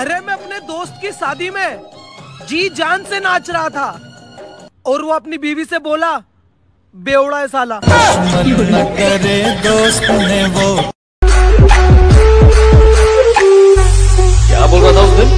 अरे मैं अपने दोस्त की शादी में जी जान से नाच रहा था। और वो अपनी बीवी से बोला बेवड़ा है साला। करे दोस्त ने वो क्या बोल रहा था उस दिन?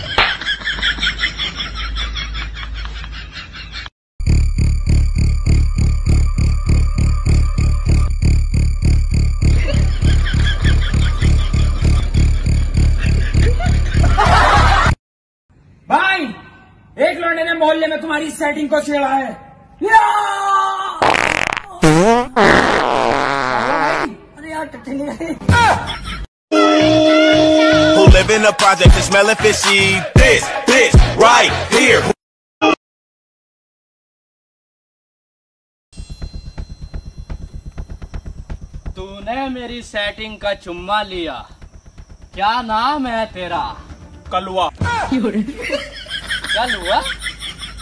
मोहल्ले में तुम्हारी सेटिंग को छेड़ा है! अरे यार who live in the project and smelling fishy. This, this, right here. तूने मेरी सेटिंग का चुम्मा लिया क्या नाम है तेरा कलवा कल हुआ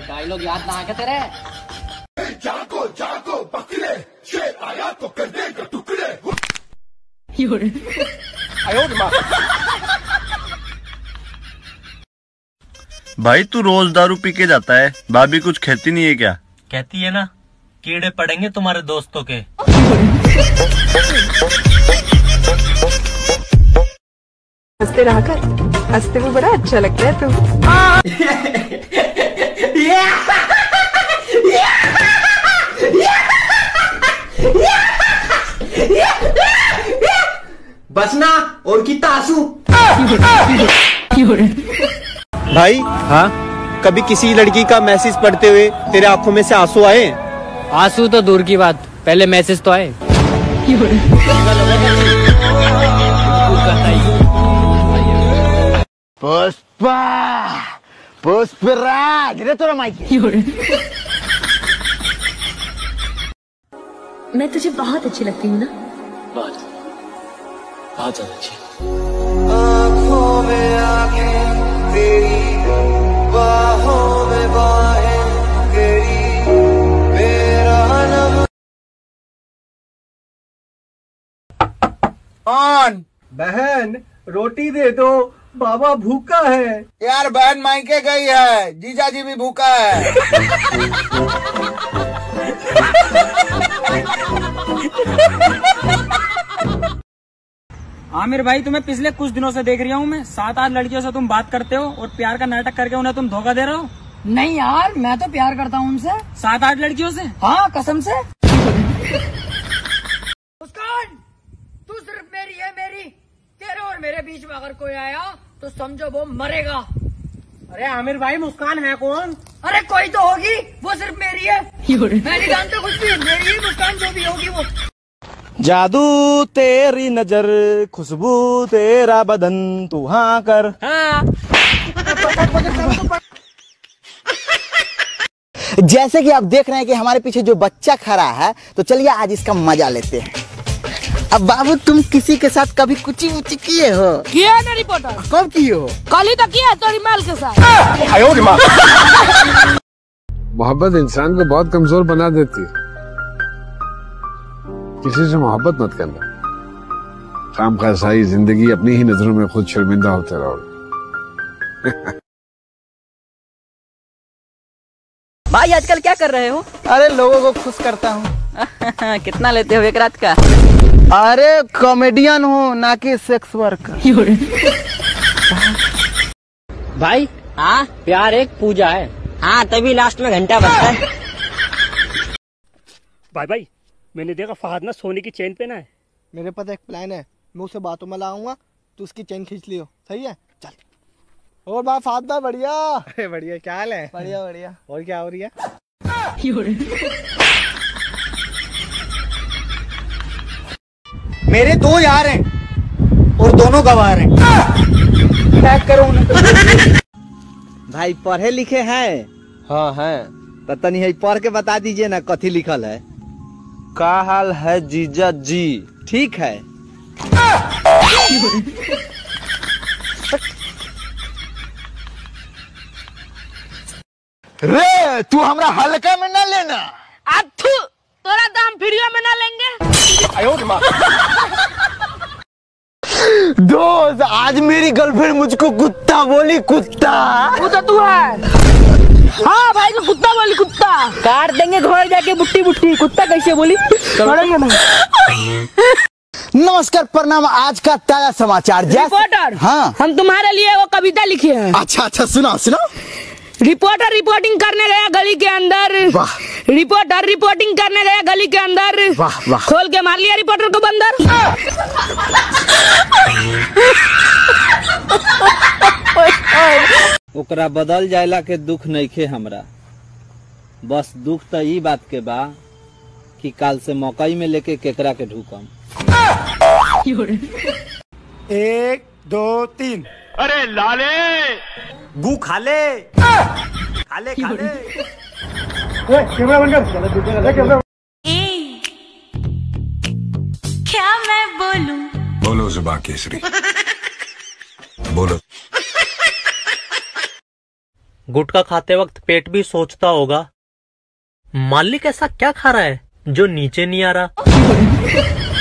डायलॉग याद ना आ क्या तेरे भाई तू रोज दारू पी के जाता है भाभी कुछ कहती नहीं है क्या? कहती है ना कीड़े पड़ेंगे तुम्हारे दोस्तों के। हँसते रहा कर हँसते में बड़ा अच्छा लगता है तू। बसना और की तासू। भाई हाँ? कभी किसी लड़की का मैसेज पढ़ते हुए तेरे आँखों में से आँसू आए? आँसू तो दूर की बात पहले मैसेज तो आए। पुष्पा रे तोरा माइक मैं तुझे बहुत अच्छी लगती हूँ ना? बहुत। बहुत ज़्यादा अच्छी। आँखों में आँखें तेरी बाहों में बाहें तेरी मेरा नम कौन? बहन रोटी दे दो बाबा भूखा है। यार बहन मायके गई है जीजा जी भी भूखा है। आमिर भाई तुम्हें पिछले कुछ दिनों से देख रहा हूँ मैं। सात आठ लड़कियों से तुम बात करते हो और प्यार का नाटक करके उन्हें तुम धोखा दे रहे हो। नहीं यार मैं तो प्यार करता हूँ उनसे। सात आठ लड़कियों से? हाँ कसम से मुस्कान तू सिर्फ़ मेरी है मेरी तेरे और मेरे बीच में अगर कोई आया तो समझो वो मरेगा। अरे आमिर भाई मुस्कान है कौन? अरे कोई तो होगी वो सिर्फ़ मेरी है। मैं नहीं जानता कुछ भी मेरी ही मुस्कान जो भी होगी वो। जादू तेरी नज़र खुशबू तेरा बदन तू हाँ कर। जैसे कि आप देख रहे हैं कि हमारे पीछे जो बच्चा खड़ा है तो चलिए आज इसका मज़ा लेते हैं। अब बाबू तुम किसी के साथ कभी कुची उची किए हो? किया ना रिपोर्टर कब किए हो? कल ही तो किया तोरी माल के साथ। मोहब्बत इंसान को बहुत कमज़ोर बना देती है। किसी से मोहब्बत मत करना। काम का सारी ज़िंदगी अपनी ही नज़रों में खुद शर्मिंदा होते रहोगे भाई आजकल क्या कर रहे हो? अरे लोगों को खुश करता हूँ। कितना लेते हो एक रात का? अरे कॉमेडियन हूँ ना कि सेक्स वर्कर भाई हाँ? प्यार एक पूजा है। हाँ तभी लास्ट में घंटा बजता है। भाई भाई मैंने देखा फहद ना सोने की चेन पहना है। मेरे पास एक प्लान है। मैं उसे बातों में लाऊँगा तो उसकी चेन खींच लियो। सही है? चल। और बात भाई बढ़िया। अरे बढ़िया क्या हाल है? बढ़िया बढ़िया। और क्या हो रही है? मेरे दो यार हैं और दोनों गवाह रहे पैक करो उन्हें भाई पढ़े लिखे हैं? हाँ है। तो तनी है पढ़ के बता दीजिए ना कथी लिखल है। का हाल है जीजा जी। ठीक है। रे तू हमरा हल्का में ना लेना। अथु तोरा तो हम वीडियो में ना लेंगे। दोस्त आज मेरी गर्लफ्रेंड मुझको कुत्ता बोली कुत्ता। वो तो तू है? हाँ भाई को कुत्ता बोली कुत्ता। काट देंगे घर जाके बुट्टी बुट्टी। कुत्ता कैसे बोली? छोड़ेंगे नहीं नमस्कार प्रणाम आज का ताज़ा समाचार। जैसे रिपोर्टर हाँ। हम तुम्हारे लिए वो कविता लिखी है। अच्छा अच्छा सुनाओ सुनाओ। रिपोर्टर रिपोर्टिंग करने गया गली के अंदर। रिपोर्टर रिपोर्टिंग करने गया गली के अंदर। वाह वाह। खोल के मार लिया रिपोर्टर को बंदर। ओकरा बदल जायला के दुख नहीं नइखे हमरा। बस दुख त ई बात के बा कि काल से मकई में लेके केकरा के ढूकम। एक दो तीन। अरे लाले! गु खा ले। खा ले खा ले। कैमरा बंद कर। कैमरा क्या मैं बोलूँ? बोलो जुबा केसरी। बोलो। गुटखा खाते वक्त पेट भी सोचता होगा मालिक ऐसा क्या खा रहा है जो नीचे नहीं आ रहा?